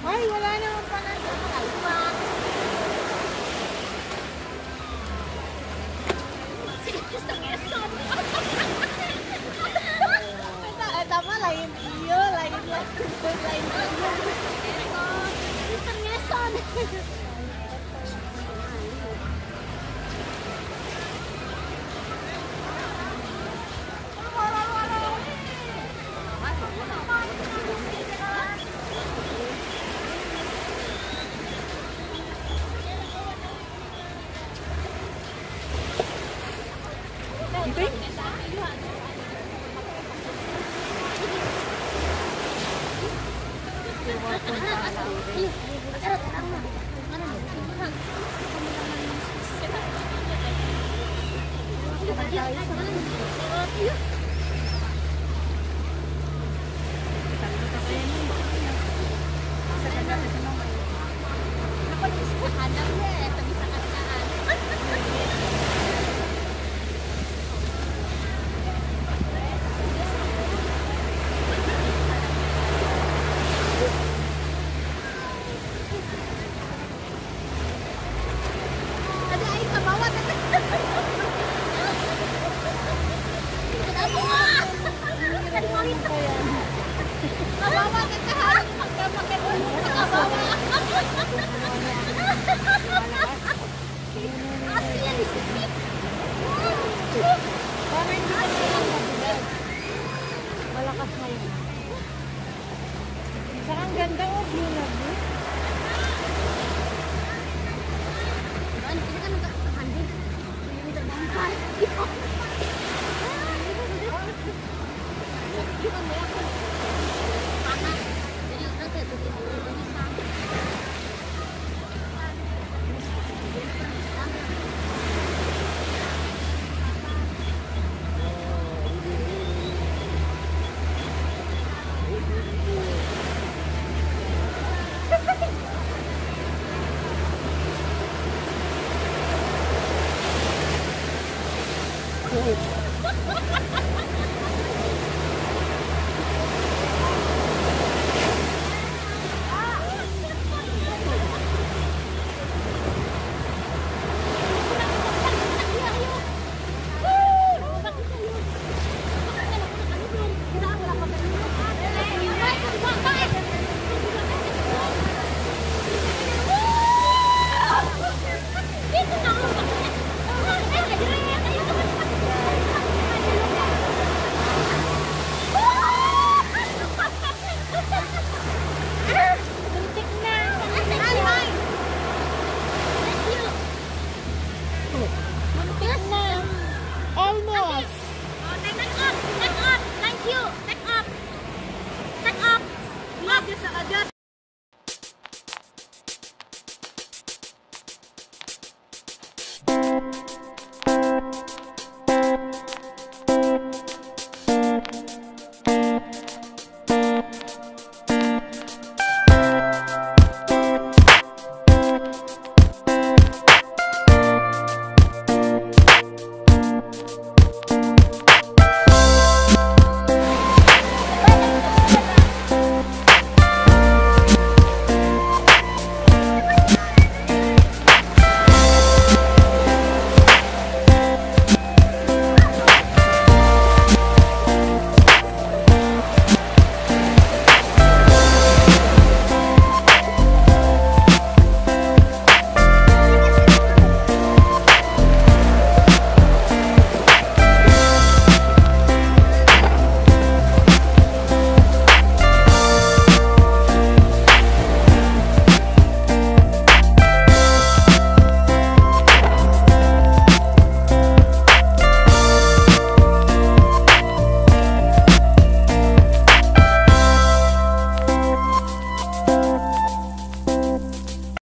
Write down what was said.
wala naman pala sa kalma. Tama, lain iyo, lain lain lain Gusto Quezon. sekarang ganteng oh, view na view. Ano Oh,